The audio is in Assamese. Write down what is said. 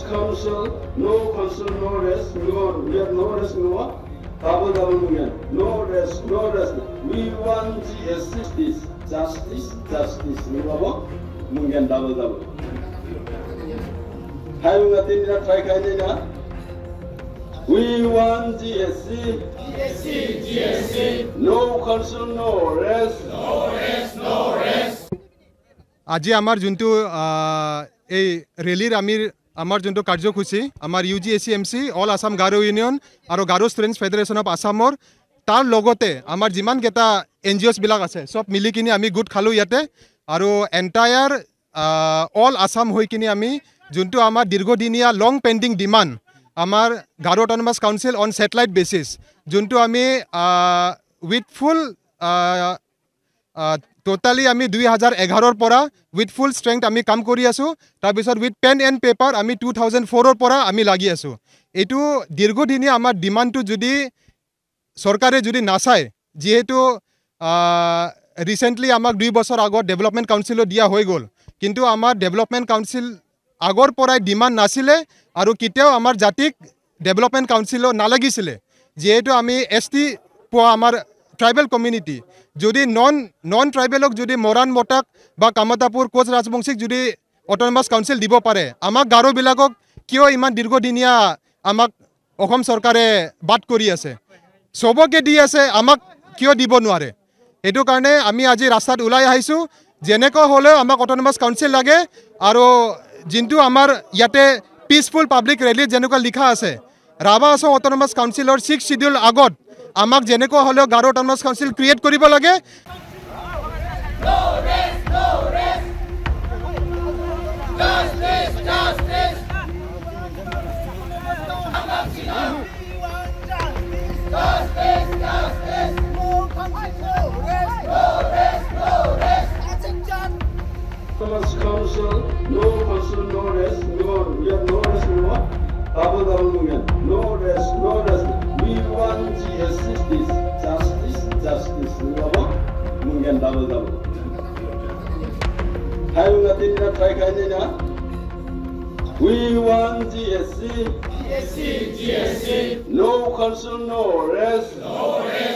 Council, no council, no rest, no, we have no rest, no double double movement, no rest, no rest. We want justice, justice, justice. We want movement double double. Have you nothing to try kind We want GSC, GSC, GSC, no council, no rest. no rest, no rest. আজি আমাৰ যোনটো এই ৰেলীৰ আমি আমাৰ যোনটো কাৰ্যসূচী আমাৰ U G A C M C all Assam Garo union আৰু গাৰো ষ্টুডেণ্টছ ফেডাৰেশ্যন অফ আছামৰ তাৰ লগতে আমাৰ যিমানকেইটা এন জি অ'ছবিলাক আছে চব মিলি কিনি আমি গোট খালোঁ ইয়াতে আৰু এণ্টায়াৰ অল আছাম হৈ কিনি আমি যোনটো আমাৰ দীৰ্ঘদিনীয়া লং পেণ্ডিং ডিমাণ্ড আমাৰ Garo autonomous council on satellite basis যোনটো আমি উইথ ফুল টোটালি আমি দুই হাজাৰ এঘাৰৰ পৰা উইথ ফুল ষ্ট্ৰেংথ আমি কাম কৰি আছোঁ। তাৰপিছত উইথ পেন এণ্ড পেপাৰ আমি টু থাউজেণ্ড ফ'ৰৰ পৰা আমি লাগি আছোঁ। এইটো দীৰ্ঘদিনীয়া আমাৰ ডিমাণ্ডটো যদি চৰকাৰে যদি নাচায় যিহেতু ৰিচেণ্টলি আমাক দুই বছৰ আগত ডেভেলপমেণ্ট কাউন্সিলো দিয়া হৈ গ'ল। কিন্তু আমাৰ ডেভেলপমেণ্ট কাউন্সিল আগৰ পৰাই ডিমাণ্ড নাছিলে আৰু কেতিয়াও আমাৰ জাতিক ডেভেলপমেণ্ট কাউন্সিলো নালাগিছিলে। যিহেতু আমি এছ টি পোৱা আমাৰ ট্ৰাইবেল কমিউনিটি যদি নন নন ট্ৰাইবেলক যদি মৰাণ মটাক বা কামতাপুৰ কোচ ৰাজবংশীক যদি অট'নমাছ কাউন্সিল দিব পাৰে আমাক গাৰোবিলাকক কিয় ইমান দীৰ্ঘদিনীয়া আমাক অসম চৰকাৰে বাদ কৰি আছে চবকে দি আছে আমাক কিয় দিব নোৱাৰে সেইটো কাৰণে আমি আজি ৰাস্তাত ওলাই আহিছোঁ যেনেকৈ হ'লেও আমাক অট'নমাছ কাউন্সিল লাগে আৰু যোনটো আমাৰ ইয়াতে পিচফুল পাব্লিক ৰেলীত যেনেকুৱা লিখা আছে ৰাভা আছাম অট'নমাছ কাউন্সিলৰ ছিক্স চিডিউল আগত আমাক যেনেকুৱা হ'লেও গাৰো অট'নমাছ কাউন্সিল ক্ৰিয়েট কৰিব লাগে Justice, justice. Justice, justice. Thomas Council, no council, no rest, no, we have no rest, no double double movement, no rest, no rest. Justice Justice double double we want GSC GSC GSC no concern no rest no rest